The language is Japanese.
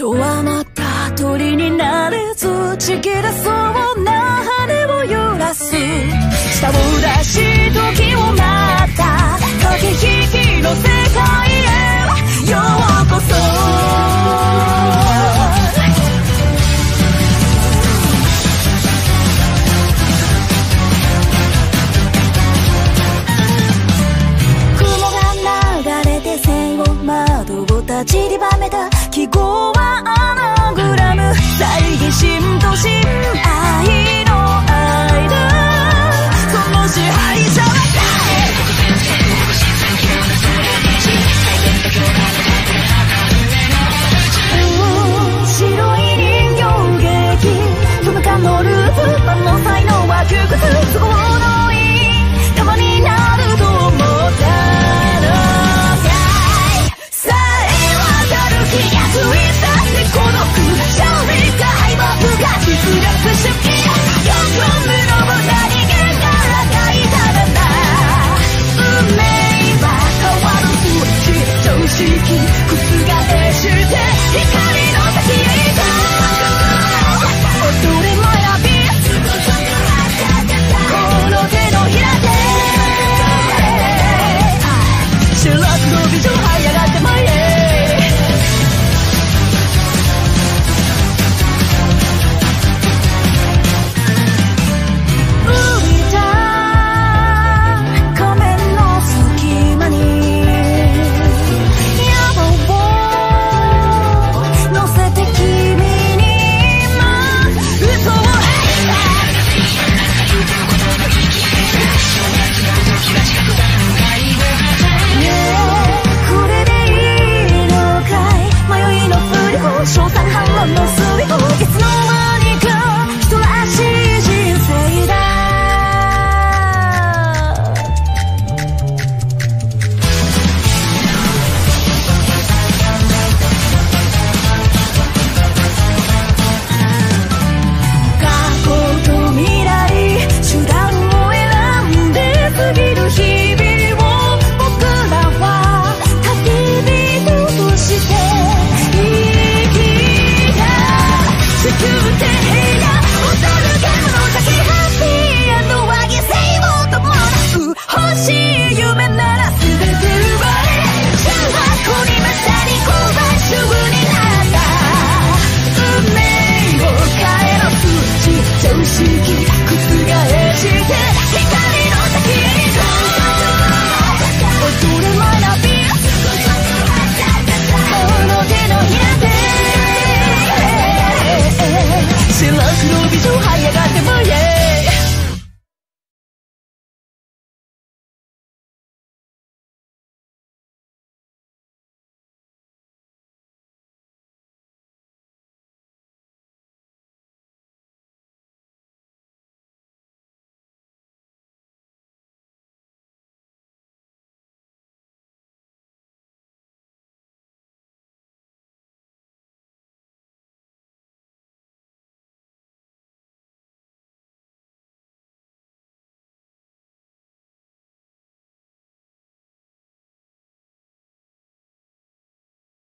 ちょ余った鳥になれずちぎれそうな羽を揺らす下を出し時を待った駆け引きの世界へようこそ雲が流れて線を窓を立ちりばめた我